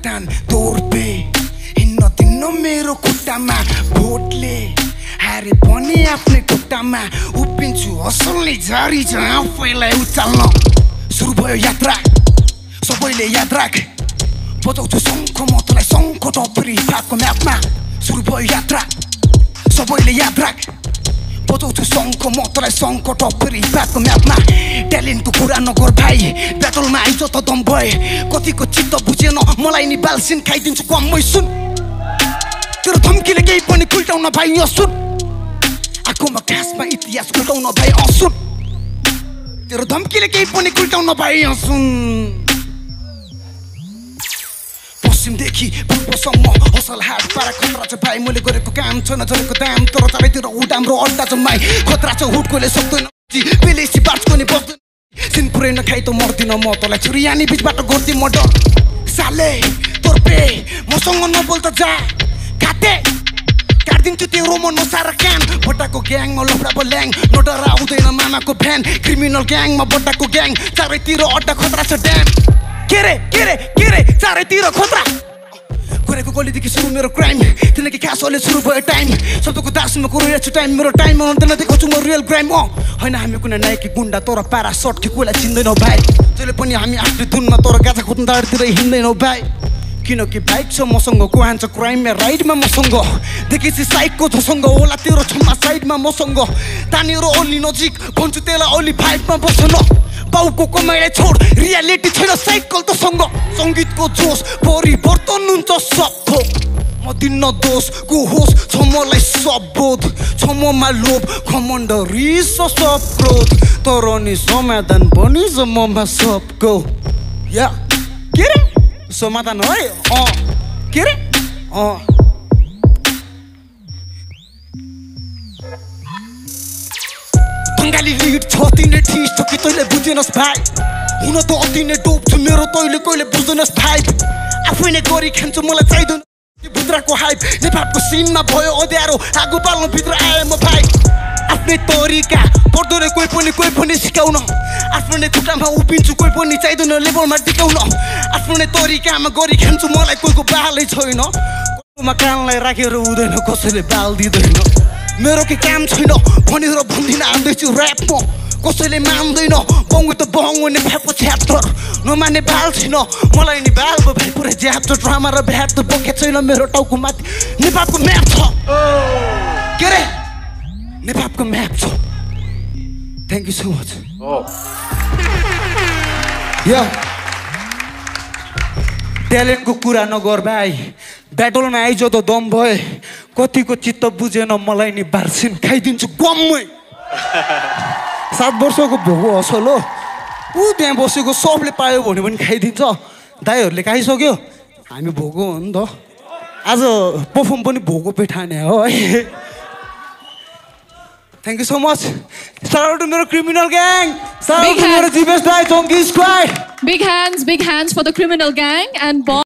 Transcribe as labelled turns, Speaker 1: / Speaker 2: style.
Speaker 1: दुईटा तान तोर्पे हिँड्न मेरो खुट्टामा भोटले हारे पनि आफ्नै खुट्टामा उभिन्छु असलले जारी छ आफैलाई उचाल्न सुरु भयो यात्रा सबैले याद राख बजाउँछु शङ्ख म तँलाई शङ्ख टपरी हिपापको म्यापमा सुरु भयो यात्रा सबैले याद राख बजाउँछु शङ्ख म तँलाई शङ्ख टपरी हिपापको म्यापमा ट्यालेन्टको कुरा नगर भाइ ब्याटलमा आइज त दम भए कतिको चित्त बुझेन मलाई नि बालसिन खाइदिन्छु कम्मै सुन तेरो धम्कीले केही पनि खुल्टाउन भाइ यहाँ सुन आँखोमा घाँसमा इतिहास खुल्टाउन भाइ अँ सुन तेरो धम्कीले केही पनि खुल्टाउन भाइ यहाँ सुन पश्चिमदेखि पूर्वसम्म असल हात पारा खतरा छ भाइ मैले गरेको काम छैन चलेको दाम तर चारैतिर हुट हाम्रो अड्डा छ माइ खतरा छ हुटकोले सक्दैन। बेलेसी बार्चको नि बस्दैन। सिन पुरै नखाइ त मर्दिन म तँलाई छुरियानी बिचबाट गर्दै म डर। साले तोर्पे मसँग नबोल त जा। खाते काटिदिन्छु त्यो रोमो नसार कान बट्टाको ग्याङमा लोफ्राको ल्याङ नडर आउँदैन मामाको फ्यान। क्रिमिनल ग्याङमा बट्टाको ग्याङ। चारैतिर अड्डा खतरा छ ड्याम के रे के रे के रे गरेको सुरु मेरो क्राइम किनकि खासोले सुरु भयो टाइम सबैको दासमा कुरो हेर्छु टाइम मेरो टाइम आउँदैन देखाउँछु म रियल क्राइम अँ होइन हामी कुनै नायकी गुन्डा तर पारा सट ठिकुलाई चिन्दैनौ भाइ जहिले पनि हामी आफ्नै धुनमा तर गाजा खोज्नु दाडतिर हिँड्दैनौ भाइ किनकि बाइक छ मसँग कुहान छ क्राइममा राइडमा मसँग देखेपछि साइकको झसँग होला तेरो छम्मा साइडमा मसँग तानेर ओली नजिक भन्छु त्यसलाई ओली फाइभमा बस्न बाउको कमाइलाई छोड रियालिटी छैन साइकल त सँग सङ्गीतको जोस परिवर्तन हुन्छ सब म दिन्न दोष को होस् छ मलाई सब बोध। छ ममा लोभ खमण्ड रिस सब क्रोध। तर नि समाधान पनि छ ममा सबको या के रे? समाधान है? अँ। के रे? अँ। बङ्गाली लिड छ तिनै ठिस छ कि तैँले बुझेनस् भाइ। हुन त अति नै डोप छु मेरो तैँले कहिले बुझ्दैनस् भाइ। आफै नै गरी खान्छु मलाई चाहिँदैन। बुद्राको हाइप नेपालको सिनमा भयो अँध्यारो। आगो बाल्नु भित्र आएँ म भाइ। आफ्नै तरिका पर्दो रे कोही पनि कोही पनि सिकाउन। आफ्नो नै खुट्टामा उभिन्छु कोही पनि चाहिँदैन लेभलमा टिकाउन। आफ्नो नै तरिकामा गरी खान्छु मलाई कोहीको बालै छैन। कानलाई राखेर हुँदैन कसैले बाल दिँदैन। मेरो के काम छैन भनेर भन्दिनँ आउँदैछु ऱ्याप म कसैले मान्दैन बङ्गु त बङ्गु नि भ्यापको च्याप्टर नमान्ने बाल छैन मलाई नि बाल पो भाइ पुरै ज्याप छ ड्रामा र भ्याप त बोकेको छैन मेरो टाउको माथि नेपालको म्याप छ के रे नेपालको म्याप छ थ्याङ्क यू सो मच ट्यालेन्टको कुरा नगर भाइ ब्याटलमा आइज त दम भए कतिको चित्त बुझेन मलाई नि बार्सिन खाइदिन्छु गम्मै। सात वर्षको भोगो असल हो। ऊ त्यहाँ बसेको सबले पायो भने पनि खाइदिन्छ। दाईहरूले खाइसक्यो। हामी भोगो हो नि त। आज पर्फर्म पनि भोगो पेठाने हो है। Thank you so much shout मेरो क्रिमिनल ग्याङ साउट. मेरो जिबेस दाई Chunky squad
Speaker 2: hands, big hands for the criminal gang and Bob.